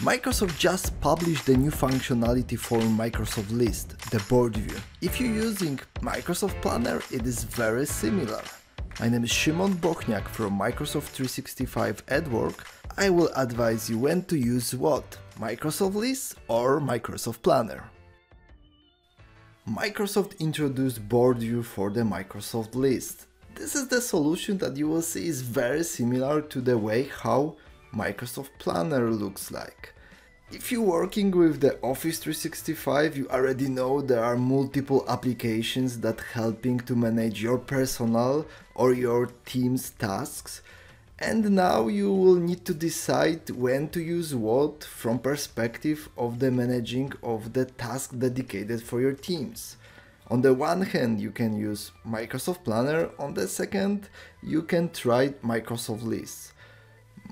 Microsoft just published the new functionality for Microsoft List, the board view. If you're using Microsoft Planner, it is very similar. My name is Szymon Bochniak from Microsoft 365 at Work. I will advise you when to use what, Microsoft List or Microsoft Planner. Microsoft introduced board view for the Microsoft List. This is the solution that you will see is very similar to the way how Microsoft Planner looks like. If you're working with the Office 365, you already know there are multiple applications that helping to manage your personal or your team's tasks. And now you will need to decide when to use what from perspective of the managing of the task dedicated for your teams. On the one hand, you can use Microsoft Planner, on the second, you can try Microsoft Lists.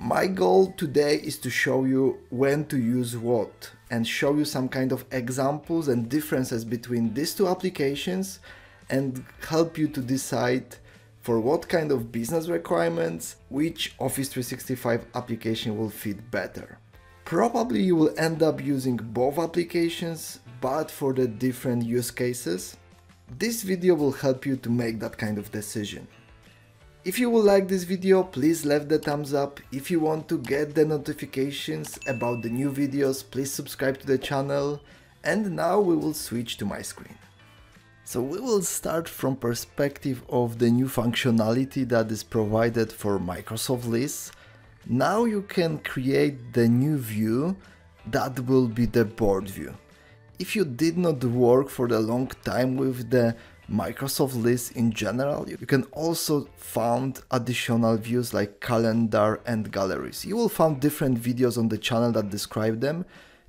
My goal today is to show you when to use what and show you some kind of examples and differences between these two applications and help you to decide for what kind of business requirements which Office 365 application will fit better. Probably you will end up using both applications but for the different use cases. This video will help you to make that kind of decision. If you would like this video, please leave the thumbs up. If you want to get the notifications about the new videos, please subscribe to the channel. And now we will switch to my screen. So we will start from perspective of the new functionality that is provided for Microsoft Lists. Now you can create the new view that will be the board view. If you did not work for a long time with the Microsoft Lists in general, you can also find additional views like calendar and galleries. You will find different videos on the channel that describe them.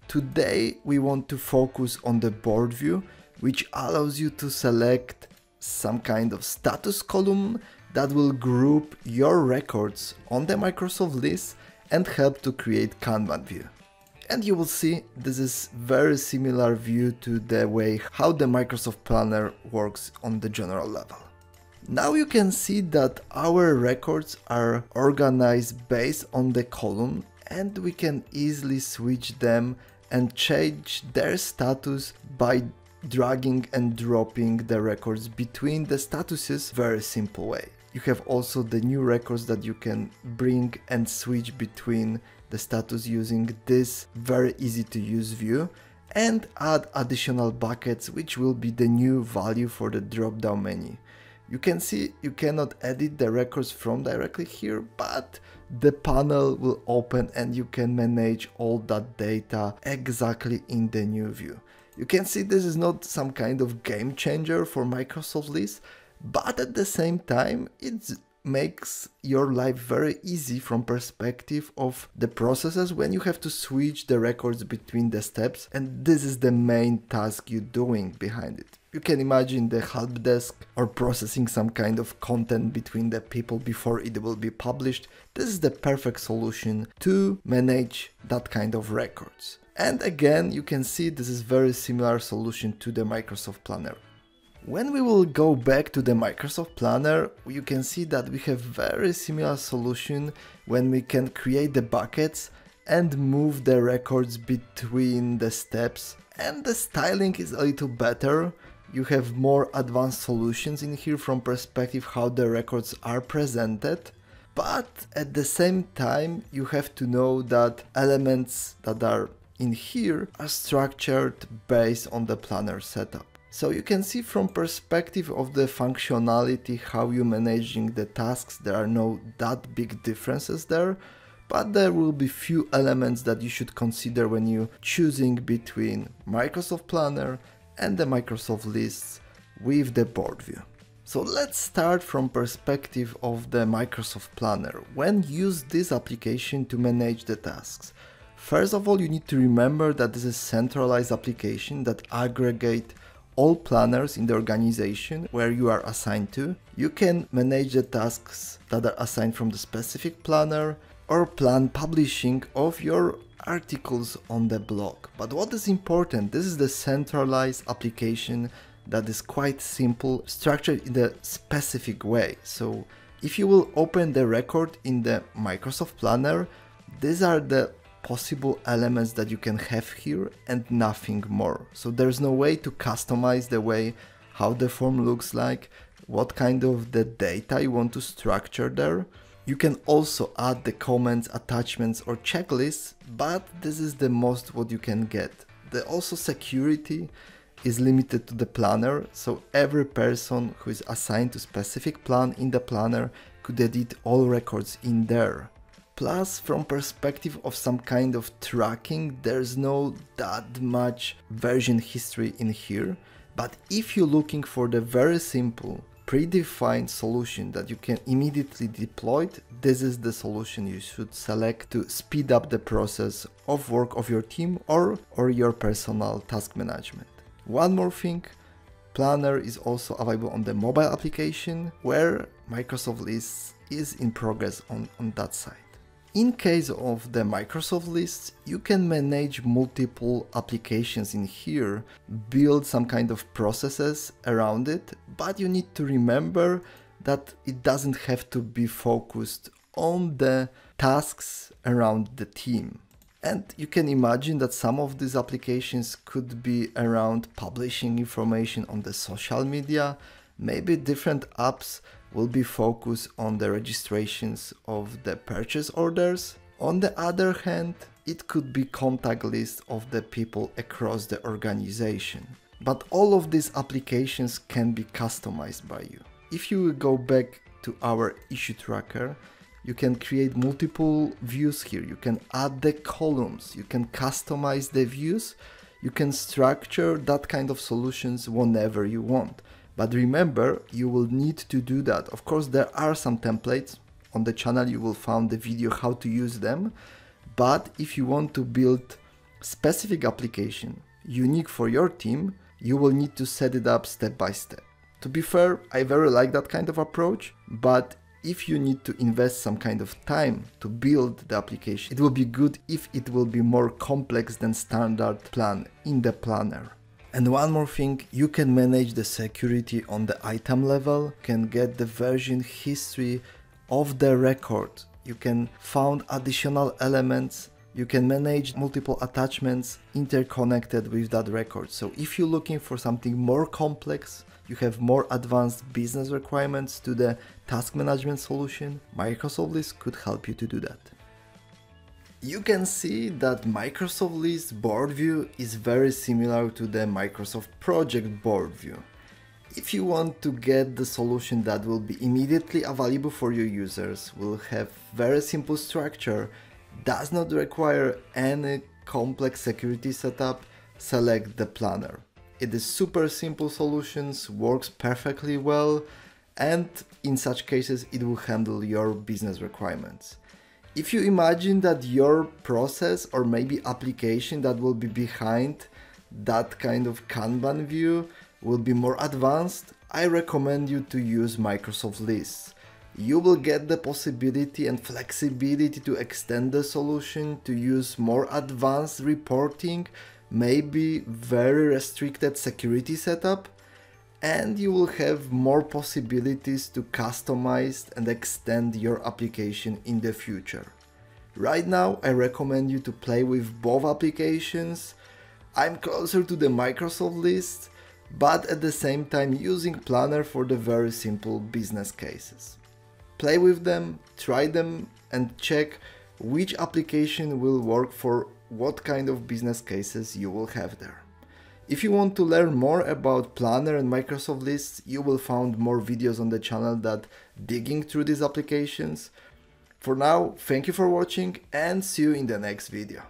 Today we want to focus on the board view, which allows you to select some kind of status column that will group your records on the Microsoft list and help to create Kanban view and you will see this is very similar view to the way how the Microsoft Planner works on the general level. Now you can see that our records are organized based on the column and we can easily switch them and change their status by dragging and dropping the records between the statuses very simple way. You have also the new records that you can bring and switch between the status using this very easy to use view and add additional buckets which will be the new value for the drop down menu. You can see you cannot edit the records from directly here but the panel will open and you can manage all that data exactly in the new view. You can see this is not some kind of game changer for Microsoft List but at the same time it makes your life very easy from perspective of the processes when you have to switch the records between the steps and this is the main task you're doing behind it. You can imagine the help desk or processing some kind of content between the people before it will be published. This is the perfect solution to manage that kind of records. And again, you can see this is very similar solution to the Microsoft Planner. When we will go back to the Microsoft Planner, you can see that we have very similar solution when we can create the buckets and move the records between the steps and the styling is a little better. You have more advanced solutions in here from perspective how the records are presented. But at the same time, you have to know that elements that are in here are structured based on the planner setup. So you can see from perspective of the functionality how you managing the tasks there are no that big differences there but there will be few elements that you should consider when you choosing between Microsoft Planner and the Microsoft lists with the board view. So let's start from perspective of the Microsoft Planner. When use this application to manage the tasks. First of all, you need to remember that this is centralized application that aggregate all planners in the organization where you are assigned to. You can manage the tasks that are assigned from the specific planner or plan publishing of your articles on the blog. But what is important, this is the centralized application that is quite simple, structured in a specific way. So if you will open the record in the Microsoft Planner, these are the possible elements that you can have here and nothing more. So there's no way to customize the way how the form looks like, what kind of the data you want to structure there. You can also add the comments, attachments or checklists, but this is the most what you can get. The also security is limited to the planner, so every person who is assigned to specific plan in the planner could edit all records in there. Plus, from perspective of some kind of tracking, there's no that much version history in here. But if you're looking for the very simple, predefined solution that you can immediately deploy, this is the solution you should select to speed up the process of work of your team or, or your personal task management. One more thing, Planner is also available on the mobile application where Microsoft Lists is in progress on, on that side. In case of the Microsoft lists, you can manage multiple applications in here, build some kind of processes around it, but you need to remember that it doesn't have to be focused on the tasks around the team. And you can imagine that some of these applications could be around publishing information on the social media, maybe different apps will be focused on the registrations of the purchase orders. On the other hand, it could be contact list of the people across the organization. But all of these applications can be customized by you. If you go back to our issue tracker, you can create multiple views here. You can add the columns, you can customize the views, you can structure that kind of solutions whenever you want. But remember, you will need to do that. Of course, there are some templates on the channel. You will find the video how to use them. But if you want to build specific application unique for your team, you will need to set it up step by step. To be fair, I very like that kind of approach, but if you need to invest some kind of time to build the application, it will be good if it will be more complex than standard plan in the planner. And one more thing, you can manage the security on the item level, can get the version history of the record, you can found additional elements, you can manage multiple attachments interconnected with that record. So if you're looking for something more complex, you have more advanced business requirements to the task management solution, Microsoft List could help you to do that. You can see that Microsoft List board view is very similar to the Microsoft Project board view. If you want to get the solution that will be immediately available for your users, will have very simple structure, does not require any complex security setup, select the planner. It is super simple solutions, works perfectly well, and in such cases it will handle your business requirements. If you imagine that your process or maybe application that will be behind that kind of Kanban view will be more advanced, I recommend you to use Microsoft Lists. You will get the possibility and flexibility to extend the solution, to use more advanced reporting, maybe very restricted security setup, and you will have more possibilities to customize and extend your application in the future. Right now I recommend you to play with both applications. I'm closer to the Microsoft list, but at the same time using Planner for the very simple business cases. Play with them, try them and check which application will work for what kind of business cases you will have there. If you want to learn more about Planner and Microsoft Lists, you will find more videos on the channel that digging through these applications. For now, thank you for watching and see you in the next video.